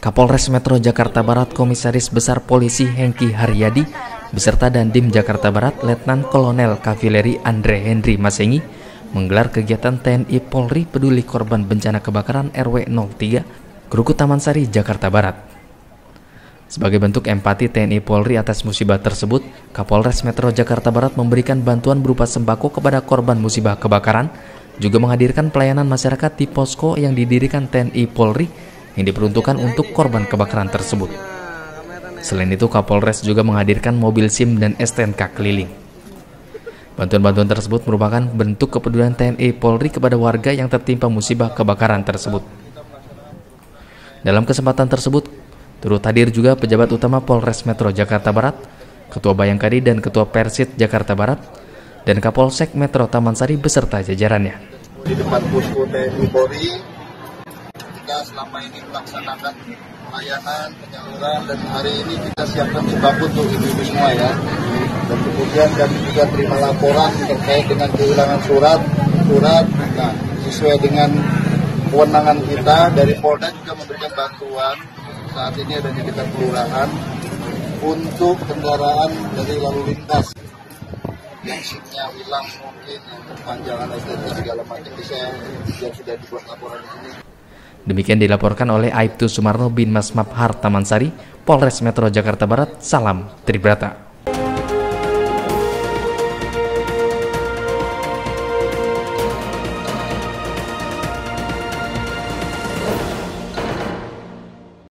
Kapolres Metro Jakarta Barat Komisaris Besar Polisi Hengki Haryadi beserta Dandim Jakarta Barat Letnan Kolonel Kavileri Andre Henry Masengi menggelar kegiatan TNI Polri peduli korban bencana kebakaran RW 03 Krukut Taman Sari Jakarta Barat. Sebagai bentuk empati TNI Polri atas musibah tersebut, Kapolres Metro Jakarta Barat memberikan bantuan berupa sembako kepada korban musibah kebakaran, juga menghadirkan pelayanan masyarakat di posko yang didirikan TNI Polri yang diperuntukkan untuk korban kebakaran tersebut. Selain itu, Kapolres juga menghadirkan mobil SIM dan STNK keliling. Bantuan-bantuan tersebut merupakan bentuk kepedulian TNI Polri kepada warga yang tertimpa musibah kebakaran tersebut. Dalam kesempatan tersebut, turut hadir juga pejabat utama Polres Metro Jakarta Barat, Ketua Bayangkari dan Ketua Persit Jakarta Barat, dan Kapolsek Metro Taman Sari beserta jajarannya. Di depan posko TNI Polri, kita selama ini melaksanakan layanan penyaluran dan hari ini kita siapkan sembako untuk ibu-ibu semua ya. Dan kemudian kami juga terima laporan terkait dengan kehilangan surat, surat, nah sesuai dengan kewenangan kita dari Polda juga memberikan bantuan saat ini ada di dekat kelurahan untuk kendaraan dari lalu lintas yang hilang mungkin yang perpanjangan STNK segala macam bisa yang sudah dibuat laporan di sini. Demikian dilaporkan oleh Aibtu Sumarno bin Mas Mabhar Taman Sari, Polres Metro Jakarta Barat, Salam Tribrata.